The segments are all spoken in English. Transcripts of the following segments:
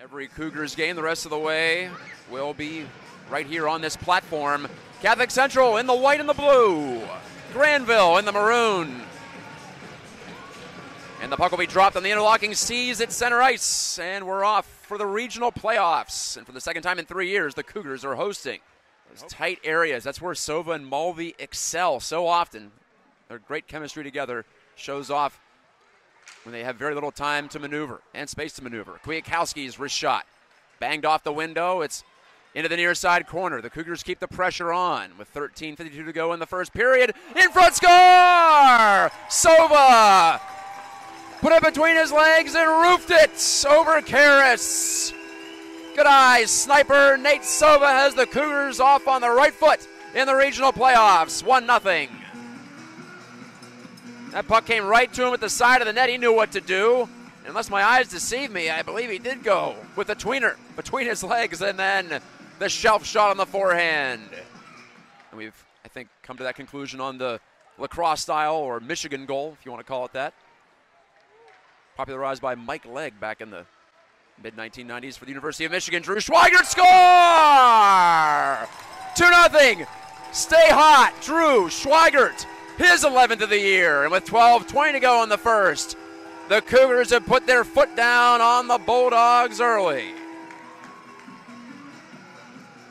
Every Cougars game the rest of the way will be right here on this platform. Catholic Central in the white and the blue. Grandville in the maroon. And the puck will be dropped on the interlocking C's at center ice. And we're off for the regional playoffs. And for the second time in three years, the Cougars are hosting those tight areas. That's where Sova and Mulvey excel so often. Their great chemistry together shows off when they have very little time to maneuver and space to maneuver. Kwiatkowski's wrist shot banged off the window. It's into the near side corner. The Cougars keep the pressure on with 13.52 to go in the first period. In front score! Sova put it between his legs and roofed it over Karras. Good eyes, sniper Nate Sova has the Cougars off on the right foot in the regional playoffs. 1 0. That puck came right to him at the side of the net. He knew what to do. Unless my eyes deceive me, I believe he did go with a tweener between his legs and then the shelf shot on the forehand. And we've, I think, come to that conclusion on the lacrosse style or Michigan goal, if you want to call it that. Popularized by Mike Legg back in the mid 1990s for the University of Michigan. Drew Schweigert score! 2 0. Stay hot. Drew Schweigert his 11th of the year. And with 12 20 to go in the first, the Cougars have put their foot down on the Bulldogs early.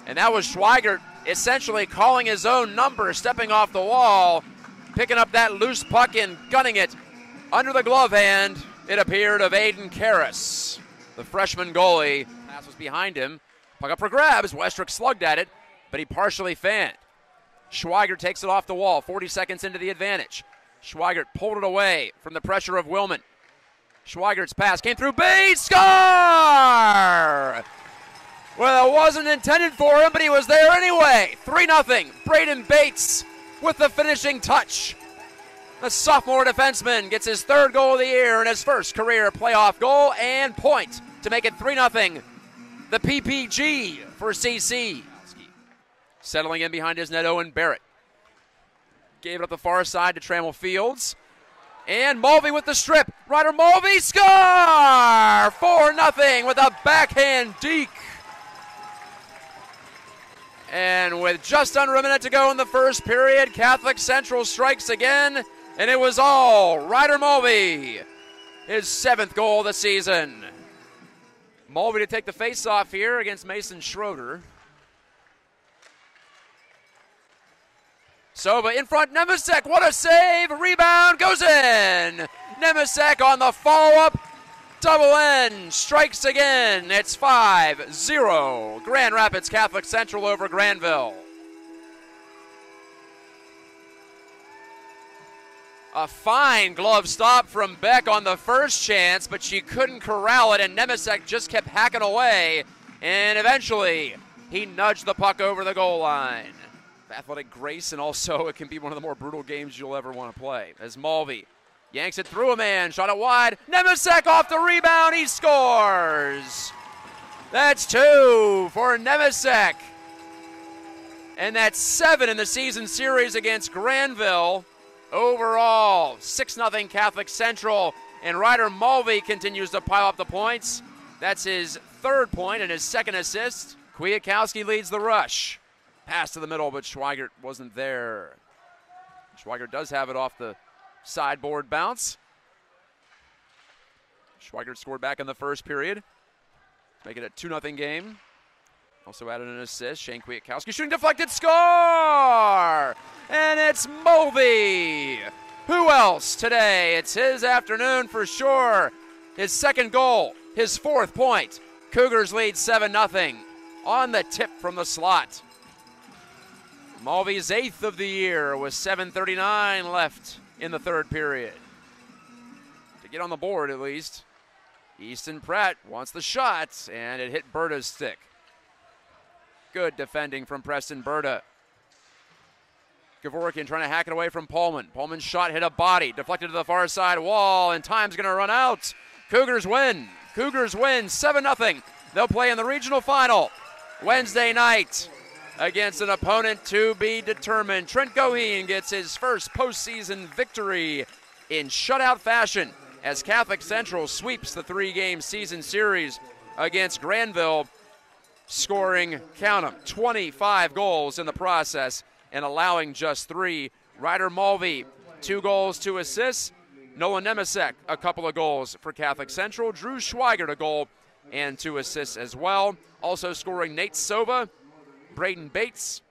And that was Schweigert essentially calling his own number, stepping off the wall, picking up that loose puck and gunning it under the glove hand, it appeared, of Aiden Karras. The freshman goalie. Pass was behind him. Puck up for grabs. Westrick slugged at it, but he partially fanned. Schweigert takes it off the wall, 40 seconds into the advantage. Schweigert pulled it away from the pressure of Willman. Schweigert's pass came through base, score! Well, it wasn't intended for him, but he was there anyway. 3 0. Braden Bates with the finishing touch. The sophomore defenseman gets his third goal of the year and his first career playoff goal and point to make it 3 0. The PPG for CC. Settling in behind his net, Owen Barrett. Gave it up the far side to Trammell Fields. And Mulvey with the strip. Ryder Mulvey score! 4 0 with a backhand deke. And with just under a minute to go in the first period, Catholic Central strikes again, and it was all Ryder Mulvey. His seventh goal of the season. Mulvey to take the face-off here against Mason Schroeder. Sova in front, Nemecek, what a save! Rebound goes in! Nemecek on the follow-up, double N, strikes again. It's 5 0. Grand Rapids Catholic Central over Grandville. A fine glove stop from Beck on the first chance, but she couldn't corral it, and Nemecek just kept hacking away. And eventually, he nudged the puck over the goal line athletic grace, and also it can be one of the more brutal games you'll ever want to play. As Mulvey yanks it through a man, shot it wide. Nemecek off the rebound, he scores. That's two for Nemecek. And that's seven in the season series against Grandville. Overall, 6 0 Catholic Central. And Ryder Mulvey continues to pile up the points. That's his third point and his second assist. Kwiatkowski leads the rush. Pass to the middle, but Schweigert wasn't there. Schweigert does have it off the sideboard bounce. Schweigert scored back in the first period. Make it a 2 0 game. Also added an assist. Shane Kwiatkowski shooting deflected, score! And it's Mulvey. Who else today? It's his afternoon for sure. His second goal, his fourth point. Cougars lead 7 0 on the tip from the slot. Mulvey's eighth of the year with 7.39 left in the third period. To get on the board at least, Easton Pratt wants the shot, and it hit Berta's stick. Good defending from Preston Berta. Kevorkian trying to hack it away from Pullman. Pullman's shot hit a body, deflected to the far side wall, and time's going to run out. Cougars win. Cougars win 7 0. They'll play in the regional final Wednesday night against an opponent to be determined. Trent Goheen gets his first postseason victory in shutout fashion as Catholic Central sweeps the three game season series against Grandville, scoring, count 'em, 25 goals in the process and allowing just three. Ryder Mulvey, two goals, two assists. Nolan Nemecek, a couple of goals for Catholic Central. Drew Schweigert, a goal and two assists as well. Also scoring Nate Sova, Braden Bates,